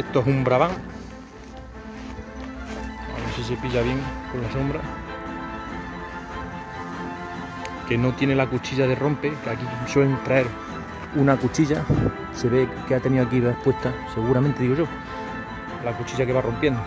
Esto es un Brabant. A ver si se pilla bien con la sombra. Que no tiene la cuchilla de rompe, que aquí suelen traer una cuchilla. Se ve que ha tenido aquí expuesta, seguramente digo yo, la cuchilla que va rompiendo.